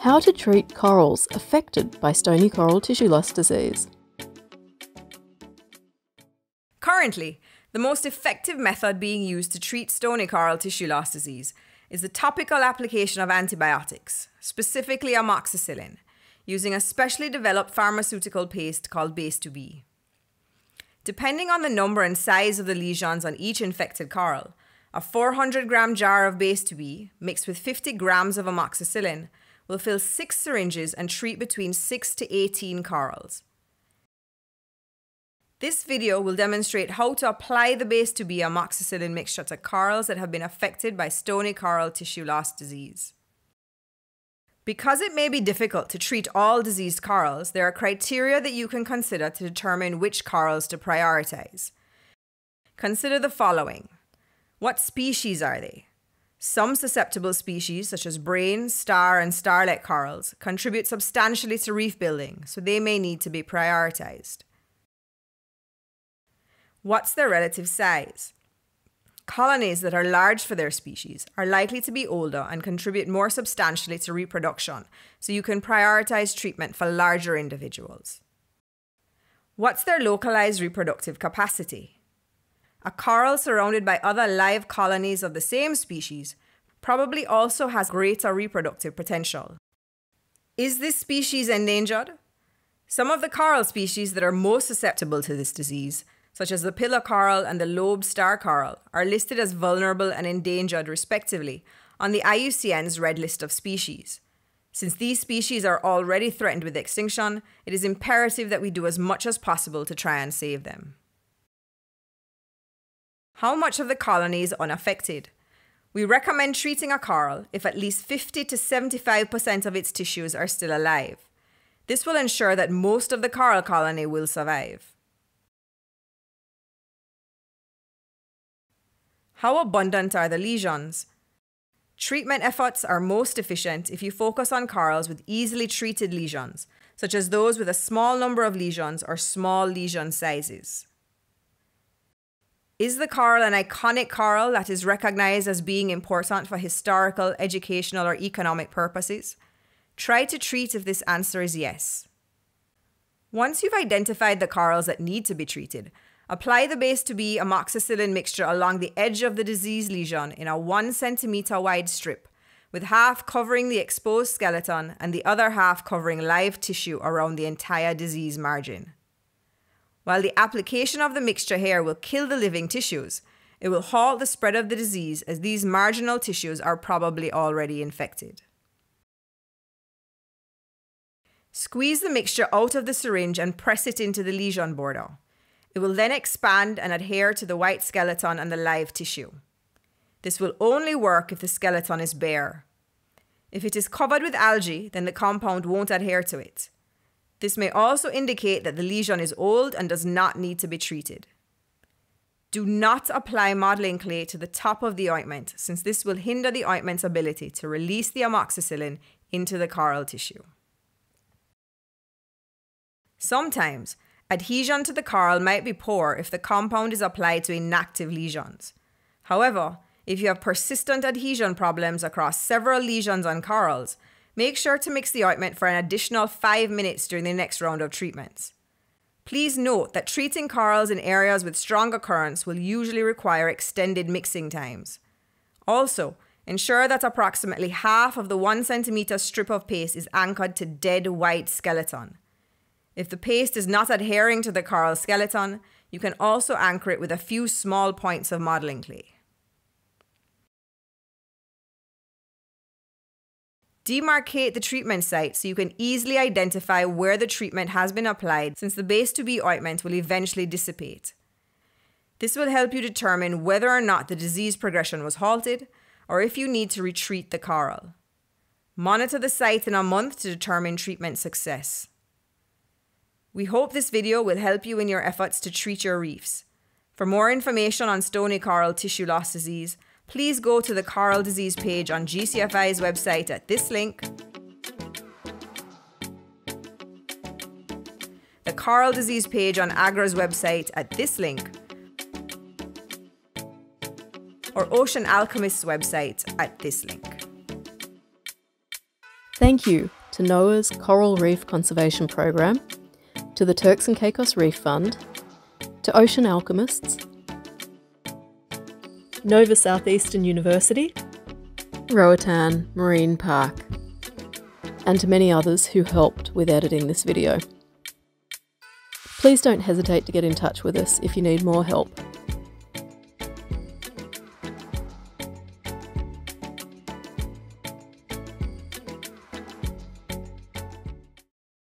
How to treat corals affected by stony coral tissue loss disease. Currently, the most effective method being used to treat stony coral tissue loss disease is the topical application of antibiotics, specifically amoxicillin, using a specially developed pharmaceutical paste called Base2B. Depending on the number and size of the lesions on each infected coral, a 400 gram jar of Base2B mixed with 50 grams of amoxicillin will fill six syringes and treat between 6 to 18 corals. This video will demonstrate how to apply the Base2B amoxicillin mixture to corals that have been affected by stony coral tissue loss disease. Because it may be difficult to treat all diseased corals, there are criteria that you can consider to determine which corals to prioritize. Consider the following. What species are they? Some susceptible species, such as brain, star, and starlet corals, contribute substantially to reef building, so they may need to be prioritized. What's their relative size? Colonies that are large for their species are likely to be older and contribute more substantially to reproduction, so you can prioritize treatment for larger individuals. What's their localized reproductive capacity? A coral surrounded by other live colonies of the same species probably also has greater reproductive potential. Is this species endangered? Some of the coral species that are most susceptible to this disease such as the pillar coral and the lobe star coral, are listed as vulnerable and endangered respectively on the IUCN's Red List of Species. Since these species are already threatened with extinction, it is imperative that we do as much as possible to try and save them. How much of the colony is unaffected? We recommend treating a coral if at least 50 to 75% of its tissues are still alive. This will ensure that most of the coral colony will survive. How abundant are the lesions? Treatment efforts are most efficient if you focus on corals with easily treated lesions, such as those with a small number of lesions or small lesion sizes. Is the coral an iconic coral that is recognized as being important for historical, educational, or economic purposes? Try to treat if this answer is yes. Once you've identified the corals that need to be treated, Apply the Base2B amoxicillin mixture along the edge of the disease lesion in a 1 centimeter wide strip, with half covering the exposed skeleton and the other half covering live tissue around the entire disease margin. While the application of the mixture here will kill the living tissues, it will halt the spread of the disease as these marginal tissues are probably already infected. Squeeze the mixture out of the syringe and press it into the lesion border. It will then expand and adhere to the white skeleton and the live tissue. This will only work if the skeleton is bare. If it is covered with algae, then the compound won't adhere to it. This may also indicate that the lesion is old and does not need to be treated. Do not apply modeling clay to the top of the ointment, since this will hinder the ointment's ability to release the amoxicillin into the coral tissue. Sometimes, Adhesion to the coral might be poor if the compound is applied to inactive lesions. However, if you have persistent adhesion problems across several lesions on corals, make sure to mix the ointment for an additional 5 minutes during the next round of treatments. Please note that treating corals in areas with strong occurrence will usually require extended mixing times. Also, ensure that approximately half of the 1 centimeter strip of paste is anchored to dead white skeleton. If the paste is not adhering to the coral skeleton, you can also anchor it with a few small points of modeling clay. Demarcate the treatment site so you can easily identify where the treatment has been applied since the Base2B ointment will eventually dissipate. This will help you determine whether or not the disease progression was halted or if you need to retreat the coral. Monitor the site in a month to determine treatment success. We hope this video will help you in your efforts to treat your reefs. For more information on stony coral tissue loss disease, please go to the coral disease page on GCFI's website at this link, the coral disease page on AGRRA's website at this link, or Ocean Alchemist's website at this link. Thank you to NOAA's Coral Reef Conservation Program, to the Turks and Caicos Reef Fund, to Ocean Alchemists, Nova Southeastern University, Roatan Marine Park, and to many others who helped with editing this video. Please don't hesitate to get in touch with us if you need more help.